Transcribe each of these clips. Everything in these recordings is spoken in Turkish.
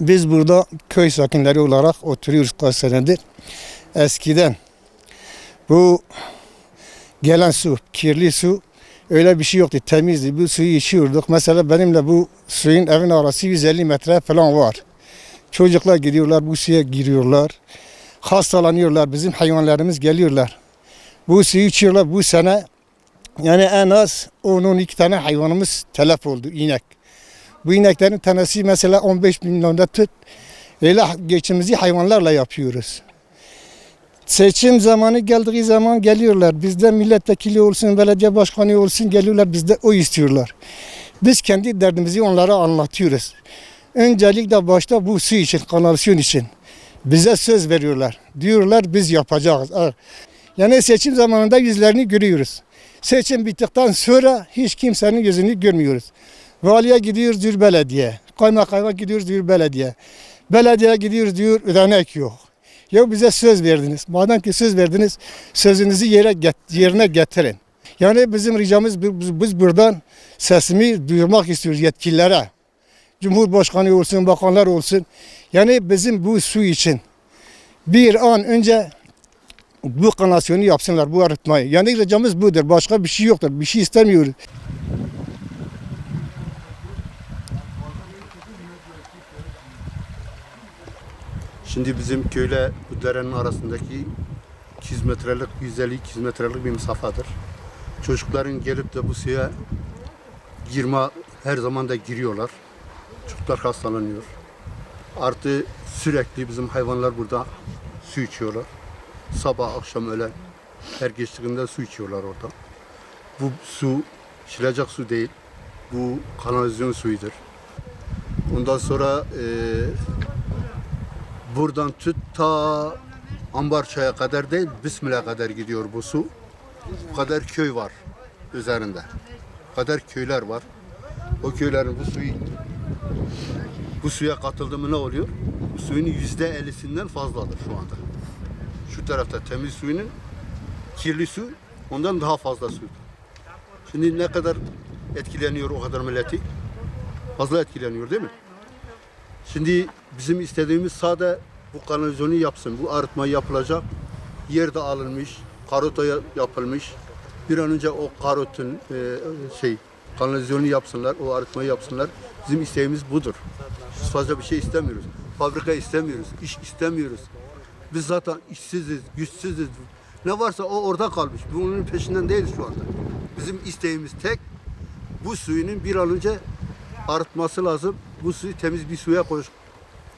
Biz burada köy sakinleri olarak oturuyoruz kaç senedir. Eskiden bu gelen su, kirli su öyle bir şey yoktu. Temizdi. Bu suyu içiyorduk. Mesela benimle bu suyun evin arası 150 metre falan var. Çocuklar gidiyorlar bu suya giriyorlar. Hastalanıyorlar. Bizim hayvanlarımız geliyorlar. Bu suyu içiyorlar. Bu sene yani en az 10-12 tane hayvanımız telef oldu inek. Bu ineklerin tanesi mesela 15 milyonda tut. Öyle geçimizi hayvanlarla yapıyoruz. Seçim zamanı geldiği zaman geliyorlar. Bizde milletvekili olsun, belediye başkanı olsun geliyorlar. Bizde o istiyorlar. Biz kendi derdimizi onlara anlatıyoruz. Öncelikle başta bu su için, kanalizasyon için. Bize söz veriyorlar. Diyorlar biz yapacağız. Yani seçim zamanında yüzlerini görüyoruz. Seçim bittikten sonra hiç kimsenin yüzünü görmüyoruz. Valiye gidiyoruz diyor belediye. Kaymakama gidiyoruz diyor belediye. Belediye gidiyoruz diyor ödenek yok. Ya bize söz verdiniz. Madem ki söz verdiniz sözünüzü yere get yerine getirin. Yani bizim ricamız biz, biz buradan sesimi duyurmak istiyoruz yetkililere. Cumhurbaşkanı olsun, bakanlar olsun. Yani bizim bu su için bir an önce bu kanalizasyonu yapsınlar, bu arıtmayı. Yani ricamız budur. Başka bir şey yoktur. Bir şey istemiyoruz. Şimdi bizim köyle bu derenin arasındaki 200 metrelik, 150-200 metrelik bir mesafadır. Çocukların gelip de bu suya girme her zaman da giriyorlar. Çocuklar hastalanıyor. Artı sürekli bizim hayvanlar burada su içiyorlar. Sabah, akşam öyle her geçtiğinde su içiyorlar orada. Bu su içilecek su değil. Bu kanalizasyon suyudur. Ondan sonra e, buradan tut ta Ambarça'ya kadar değil, Bismillah kadar gidiyor bu su. Bu kadar köy var üzerinde. Bu kadar köyler var. O köylerin bu suyu bu suya katıldı mı ne oluyor? Bu suyun yüzde ellisinden fazladır şu anda. Şu tarafta temiz suyunun kirli su ondan daha fazla su. Şimdi ne kadar etkileniyor o kadar milleti? Fazla etkileniyor değil mi? Şimdi bizim istediğimiz sade bu kanalizasyonu yapsın. Bu arıtma yapılacak. Yer de alınmış. Karota yapılmış. Bir an önce o karotun e, şey kanalizasyonu yapsınlar. O arıtmayı yapsınlar. Bizim isteğimiz budur. Biz fazla bir şey istemiyoruz. Fabrika istemiyoruz. iş istemiyoruz. Biz zaten işsiziz, güçsüzüz. Ne varsa o orada kalmış. Bunun peşinden değiliz şu anda. Bizim isteğimiz tek bu suyunun bir an önce arıtması lazım. Bu suyu temiz bir suya koş,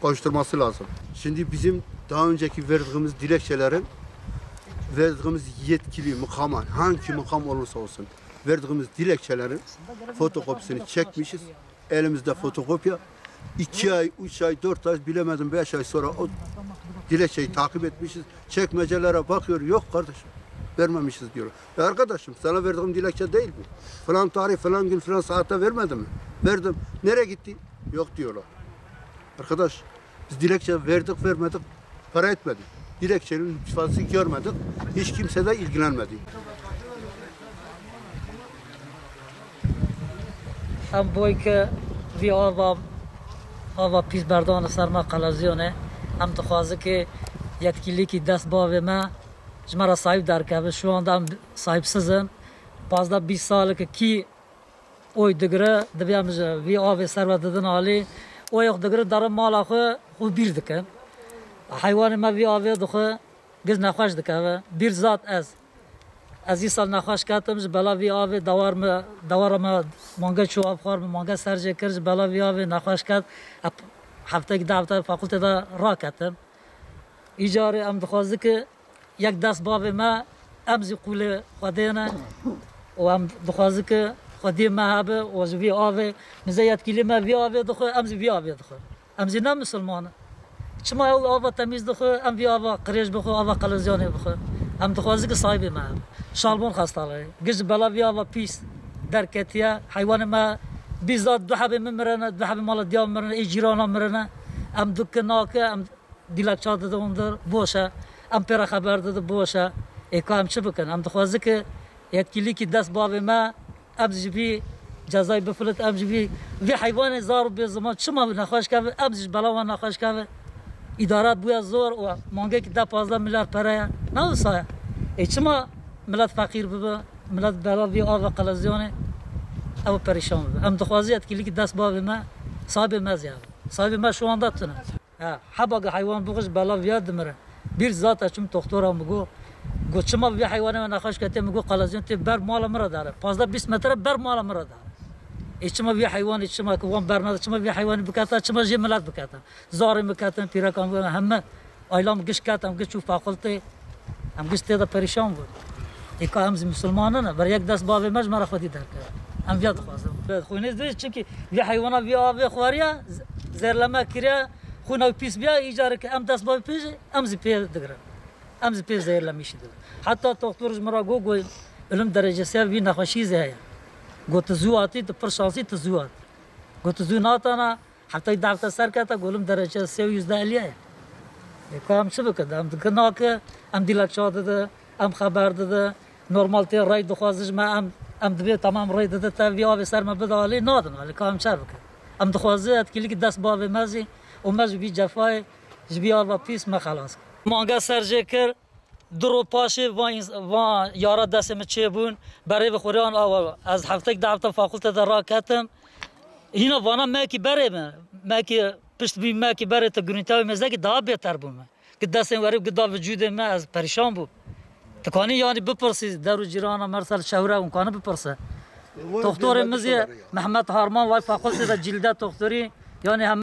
koşturması lazım. Şimdi bizim daha önceki verdiğimiz dilekçelerin verdiğimiz yetkili makaman hangi makam olursa olsun verdiğimiz dilekçelerin fotokopisini çekmişiz. Elimizde fotokopya. iki ay, üç ay, dört ay bilemedim beş ay sonra o dilekçeyi takip etmişiz. Çekmecelere bakıyor. Yok kardeşim. Vermemişiz diyor. Ya arkadaşım sana verdiğim dilekçe değil bu. Falan tarih, falan gün, falan saatte vermedim mi? Verdim. Nereye gitti? Yok diyorlar. Arkadaş biz dilekçe verdik vermedik para etmedik. Dilekçenin ifadesi görmedik. Hiç kimse de ilgilenmedi. Em boy ke vî ava ava pîzberdana ser me qelezyonê em dixwaze ki yetkilîkî dest bavê me ji me re sahîb derkeve şu anda em sahîbsizin pazda bîst saleke kî اوی دیگره جه وی آب سر و دادن عالی اوی یک دیگره داره مال آخه او بیر دکن حیوان ما وی آب دخه گز نخواش دکه و بیر زاد از از این سال نخواش کاتمش بلا وی آب دوار ما دوار ما مانگه چو آب خورم مانگه سرج کرد بلا وی آب نخواش کات هفته که دفته فاکولته دا را کاتم ایجاره ام دخوازه که یک دست باب ما امزی قول خودینه و ام دخوازه که خدیم و از وی آوه. کلی ما وی آوی دخو امز وی آوی دخو. امز نه مسلمانه چما اول آوا تمیز دخو ام وی آوا قریش بخو آوا قلزیانه بخو. ام دخو ازیک که صاحب ما. شالبون خاستاله گز بلا وی آوا پیس در کتیا حیوان ما بیزاد دو حبی مرنه دو حبی مال دیام مرنه ای جیرانا مرنه ام دو ناکه ام دیلکچا داده در بوشه، ام پیرا خبر داده بوشه، ای کام چه بکن؟ ام دخوازه که یک کلی که دست باهی ما ابزج بي جزای بفلت ابزج بي وی حیوان زار به زمان شما نخواش کنه ابزج بلا و نخواش کنه اداره بویا زور و مانگه که ده 15 میلیارد پره نه وسایه ای چما ملت فقیر ببه؟ ملت بلا وی آب قلزیانه. او پریشان ببه. ام دخوازیت که لیک دست باب ما صاحب مزیه صاحب ما شوانده تونه. حباق حیوان بغش بلا ویاد دمره. بیر ذاته چون دکترم بگو. گو شما بیا حیوان من نخواهش کردی میگو قلزیون تی بر مال مرا داره 15 20 متر بر مال مرا داره ای بیا حیوان ایچما که وان بر نداره شما بیا حیوان بکاتا چما جی ملت بکاتا زار بکاتا پیرکان همه ایلام گش کاتم گش چوف عقلتی هم گش تی پریشان بود یک هم مسلمانان بر یک دست باب مج مرا خودی در کرد هم بیاد خواستم خو نیز دیش چونکی بیا حیوانا بیا آب خواریا زرلمه کریا خونه پیس بیا ایجاره که ام دست باب پیش ام زی پی دگرم ام پیز دیر لمیشه دل حتی دکتر مرا گو گو علم درجه سه وی نخوشی زه گو تزو آتی تو پر شانسی تزو آت گو تزو ناتانا حتی دکتر سر کتا گولم درجه سه یوزده دالیه. کام چه بکد ام ام دیلک شده ده ام خبر داده نورمال تر رای دخوازش ما ام ام دبی تمام رای داده تا وی آب سر ما بده علی نادم کام چه بکد ام دخوازه ات کلی دست با به مزی و مزی بی جفای جبی آب پیس ما خلاص مانگا سرجه کرد درو پاشه وان وان یارا دستم چه بون برای بخوریان آوا از هفته ده هفته فاکولت در را کتم اینا وانا مکی بره من مکی پشت بی مکی بره تا گرونیتاوی مزده که دا بهتر من که دستم وریب که دا وجود من از پریشان بود تکانی یعنی بپرسی درو جیران مرسل شهوره اون کانه بپرسه دکتر مزی محمد هارمان وای فاکولت در جلده دکتری یعنی هم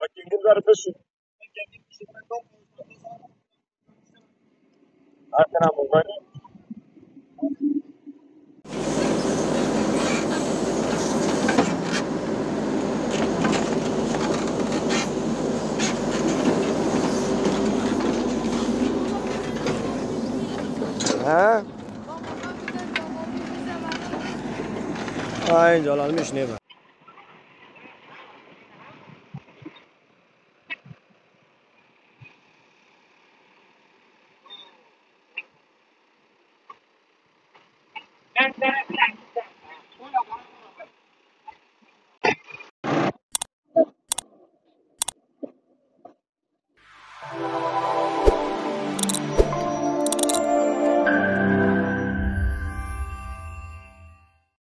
doktorî yani hem Bakayım bunları pişir. Hakan abi bunları. Ha? Ay dolanmış ne var? benefit